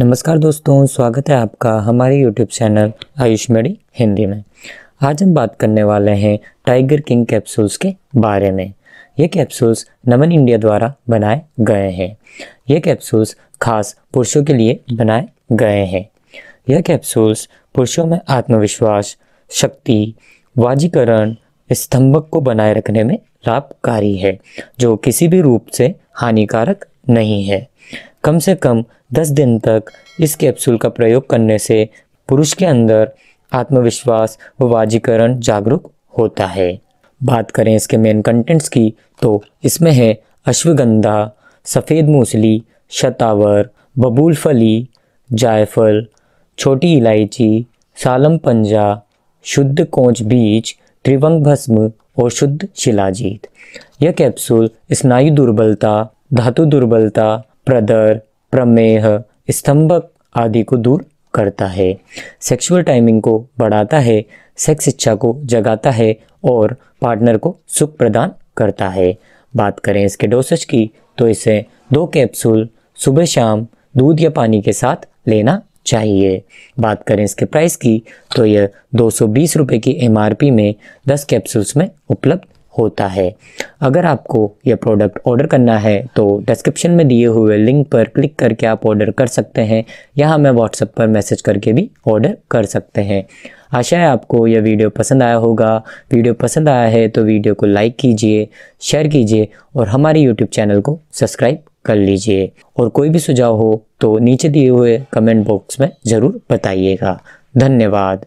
नमस्कार दोस्तों, स्वागत है आपका हमारे YouTube channel Ayush medi Hindi में। आज हम बात करने वाले हैं टाइगर किंग कैप्सूल्स के बारे में। ये कैप्सूल्स नमन इंडिया द्वारा बनाए गए हैं। ये कैप्सूल्स खास पुरुषों के लिए बनाए गए हैं। यह कैप्सूल्स पुरुषों में आत्मविश्वास, शक्ति, वाजीकरण, स्तंभक को बनाए रखने में लाभकारी है, जो किसी भी रूप से हानिकारक नहीं है। कम से कम 10 दिन तक इस कैप्सूल का प्रयोग करने से पुरुष के अंदर आत्मविश्वास व वाजीकरण जागरूक होता है। बात करें इसके मेन कंटेंट्स की तो इसमें है अश्वगंधा, सफ़ेद मूसली, शतावर, बबूल फली, जायफल, छोटी इलायची, सालम पंजा, शुद्ध कोंच बीज, त्रिवंग भस्म और शुद्ध शिलाजीत। यह कैप्सूल स्नायु दुर्बलता, धातु दुर्बलता प्रदर, प्रमेह, स्तंभक आदि को दूर करता है। सेक्सुअल टाइमिंग को बढ़ाता है सेक्स इच्छा को जगाता है और पार्टनर को सुख प्रदान करता है। बात करें इसके डोसेज की तो इसे दो कैप्सूल सुबह शाम दूध या पानी के साथ लेना चाहिए। बात करें इसके प्राइस की तो यह दो सौ की एमआरपी में 10 कैप्सूल्स में उपलब्ध होता है। अगर आपको यह प्रोडक्ट ऑर्डर करना है तो डिस्क्रिप्शन में दिए हुए लिंक पर क्लिक करके आप ऑर्डर कर सकते हैं। या हमें व्हाट्सएप पर मैसेज करके भी ऑर्डर कर सकते हैं। आशा है आपको यह वीडियो पसंद आया होगा। वीडियो पसंद आया है तो वीडियो को लाइक कीजिए शेयर कीजिए और हमारे यूट्यूब चैनल को सब्सक्राइब कर लीजिए। और कोई भी सुझाव हो तो नीचे दिए हुए कमेंट बॉक्स में ज़रूर बताइएगा। धन्यवाद।